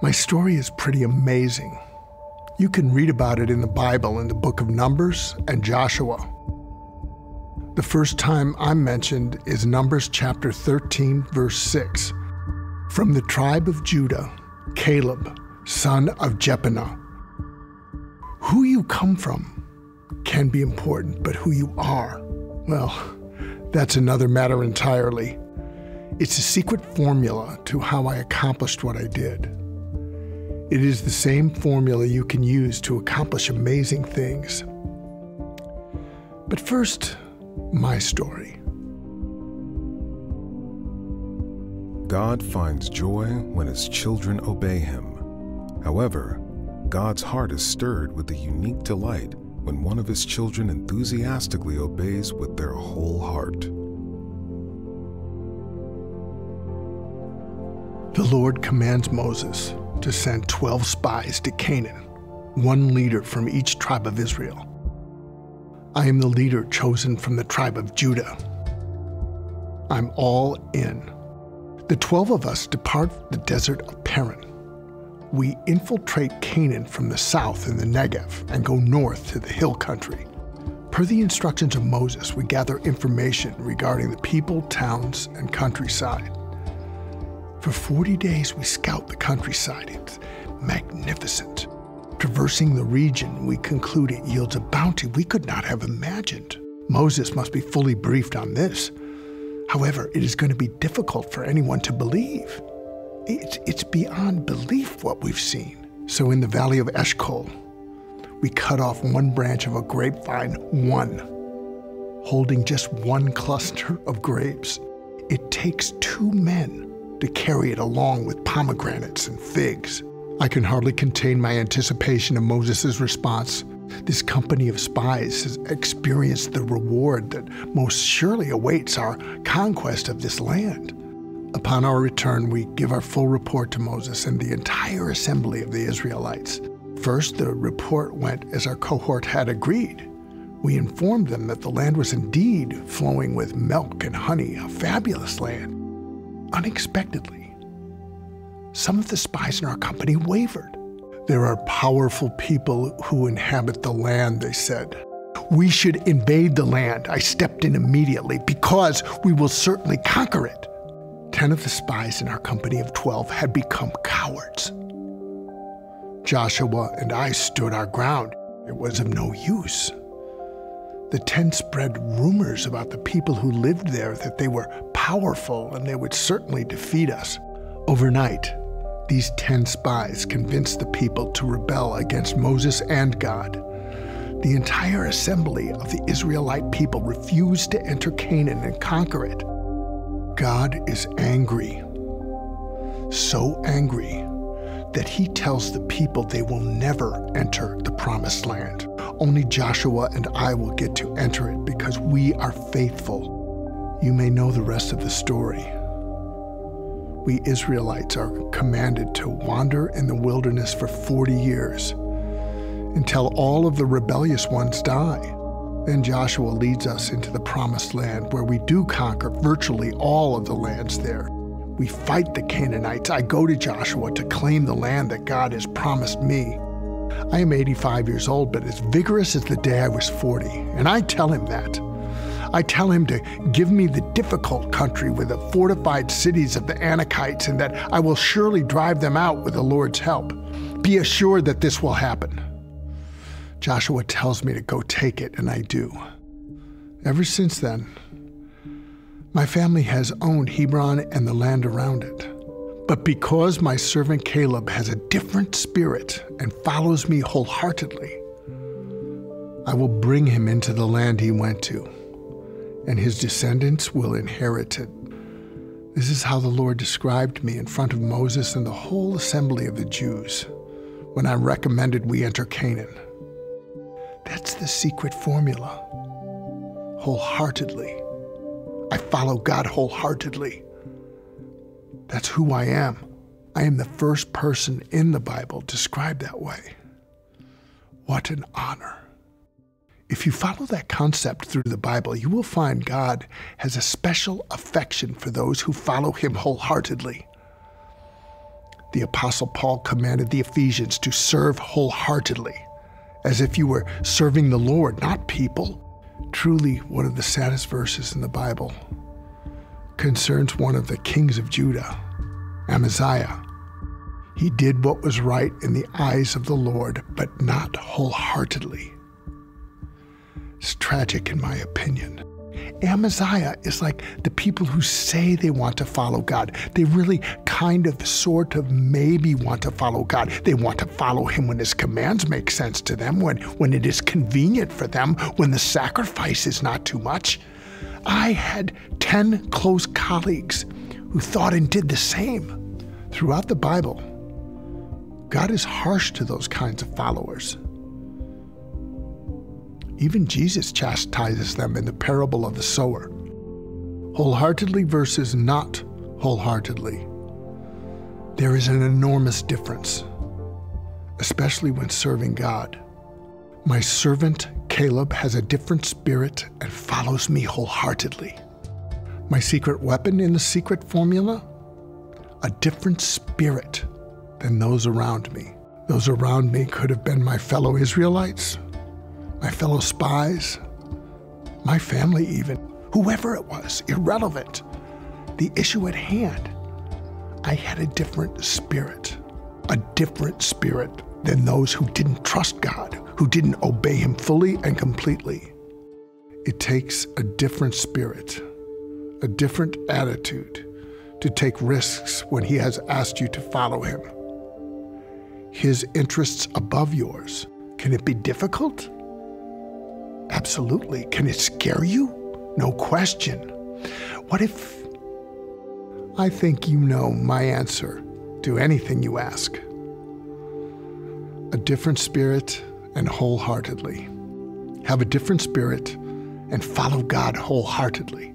My story is pretty amazing. You can read about it in the Bible in the book of Numbers and Joshua. The first time I'm mentioned is Numbers chapter 13, verse 6. From the tribe of Judah, Caleb, son of Jephunneh. Who you come from can be important, but who you are, well, that's another matter entirely. It's a secret formula to how I accomplished what I did. It is the same formula you can use to accomplish amazing things. But first, my story. God finds joy when his children obey him. However, God's heart is stirred with a unique delight when one of his children enthusiastically obeys with their whole heart. The Lord commands Moses to send 12 spies to Canaan, one leader from each tribe of Israel. I am the leader chosen from the tribe of Judah. I'm all in. The 12 of us depart the desert of Paran. We infiltrate Canaan from the south in the Negev and go north to the hill country. Per the instructions of Moses, we gather information regarding the people, towns, and countryside. For 40 days, we scout the countryside. It's magnificent. Traversing the region, we conclude it yields a bounty we could not have imagined. Moses must be fully briefed on this. However, it is going to be difficult for anyone to believe. It's, it's beyond belief what we've seen. So, in the valley of Eshcol, we cut off one branch of a grapevine, one, holding just one cluster of grapes. It takes two men to carry it along with pomegranates and figs. I can hardly contain my anticipation of Moses' response. This company of spies has experienced the reward that most surely awaits our conquest of this land. Upon our return, we give our full report to Moses and the entire assembly of the Israelites. First, the report went as our cohort had agreed. We informed them that the land was indeed flowing with milk and honey, a fabulous land. Unexpectedly, some of the spies in our company wavered. There are powerful people who inhabit the land, they said. We should invade the land. I stepped in immediately because we will certainly conquer it. Ten of the spies in our company of 12 had become cowards. Joshua and I stood our ground. It was of no use. The ten spread rumors about the people who lived there that they were powerful and they would certainly defeat us. Overnight, these 10 spies convinced the people to rebel against Moses and God. The entire assembly of the Israelite people refused to enter Canaan and conquer it. God is angry, so angry that he tells the people they will never enter the promised land. Only Joshua and I will get to enter it because we are faithful. You may know the rest of the story we Israelites are commanded to wander in the wilderness for 40 years until all of the rebellious ones die. Then Joshua leads us into the promised land where we do conquer virtually all of the lands there. We fight the Canaanites. I go to Joshua to claim the land that God has promised me. I am 85 years old, but as vigorous as the day I was 40, and I tell him that. I tell him to give me the difficult country with the fortified cities of the Anakites, and that I will surely drive them out with the Lord's help. Be assured that this will happen. Joshua tells me to go take it, and I do. Ever since then, my family has owned Hebron and the land around it. But because my servant Caleb has a different spirit and follows me wholeheartedly, I will bring him into the land he went to and his descendants will inherit it. This is how the Lord described me in front of Moses and the whole assembly of the Jews when I recommended we enter Canaan. That's the secret formula. Wholeheartedly. I follow God wholeheartedly. That's who I am. I am the first person in the Bible described that way. What an honor. If you follow that concept through the Bible, you will find God has a special affection for those who follow Him wholeheartedly. the Apostle Paul commanded the Ephesians to serve wholeheartedly, as if you were serving the Lord, not people. Truly, one of the saddest verses in the Bible concerns one of the kings of Judah, Amaziah. He did what was right in the eyes of the Lord, but not wholeheartedly. It's tragic, in my opinion. Amaziah is like the people who say they want to follow God. They really kind of, sort of, maybe want to follow God. They want to follow Him when His commands make sense to them, when, when it is convenient for them, when the sacrifice is not too much. I had 10 close colleagues who thought and did the same. Throughout the Bible, God is harsh to those kinds of followers. Even Jesus chastises them in the parable of the sower. Wholeheartedly versus not wholeheartedly. There is an enormous difference, especially when serving God. My servant Caleb has a different spirit and follows me wholeheartedly. My secret weapon in the secret formula? A different spirit than those around me. Those around me could have been my fellow Israelites, my fellow spies, my family, even, whoever it was, irrelevant. The issue at hand, I had a different spirit, a different spirit than those who didn't trust God, who didn't obey Him fully and completely. It takes a different spirit, a different attitude to take risks when He has asked you to follow Him. His interests above yours. Can it be difficult? Absolutely. Can it scare you? No question. What if I think you know my answer to anything you ask? A different spirit and wholeheartedly. Have a different spirit and follow God wholeheartedly.